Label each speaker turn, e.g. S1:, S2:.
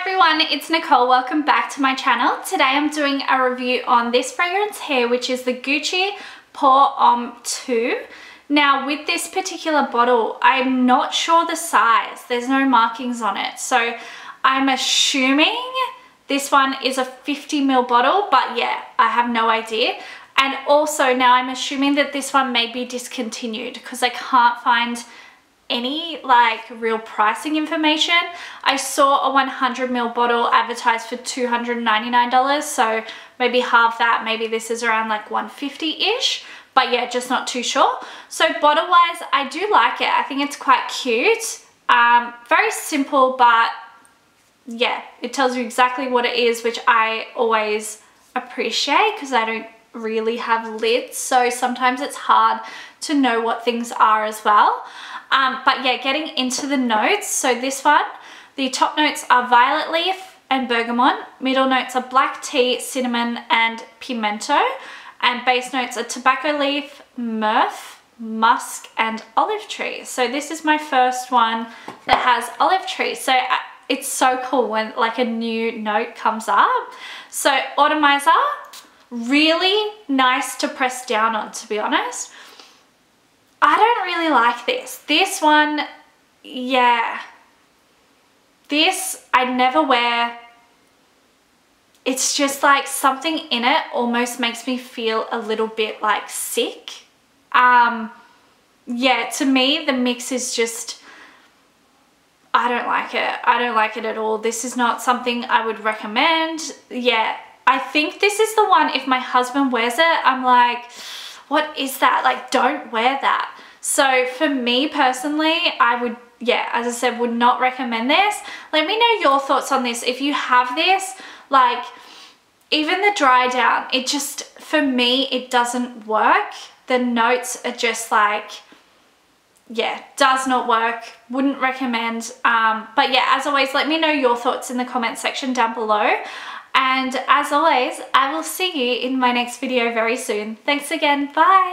S1: everyone, it's Nicole. Welcome back to my channel. Today I'm doing a review on this fragrance here, which is the Gucci Pour Homme 2. Now with this particular bottle, I'm not sure the size. There's no markings on it. So I'm assuming this one is a 50 ml bottle, but yeah, I have no idea. And also now I'm assuming that this one may be discontinued because I can't find any like real pricing information. I saw a 100 ml bottle advertised for $299 so maybe half that maybe this is around like 150-ish but yeah just not too sure. So bottle wise I do like it. I think it's quite cute. Um, very simple but yeah it tells you exactly what it is which I always appreciate because I don't really have lids so sometimes it's hard to know what things are as well. Um, but yeah, getting into the notes. So this one, the top notes are violet leaf and bergamot. Middle notes are black tea, cinnamon and pimento. And base notes are tobacco leaf, myrrh, musk and olive tree. So this is my first one that has olive tree. So uh, it's so cool when like a new note comes up. So atomizer, really nice to press down on to be honest. I don't really like this. This one, yeah. This, I never wear. It's just like something in it almost makes me feel a little bit like sick. Um, yeah, to me, the mix is just, I don't like it. I don't like it at all. This is not something I would recommend. Yeah, I think this is the one, if my husband wears it, I'm like, what is that? Like, don't wear that. So for me personally, I would, yeah, as I said, would not recommend this. Let me know your thoughts on this. If you have this, like, even the dry down, it just, for me, it doesn't work. The notes are just like, yeah, does not work. Wouldn't recommend. Um, but yeah, as always, let me know your thoughts in the comment section down below. And as always, I will see you in my next video very soon. Thanks again. Bye.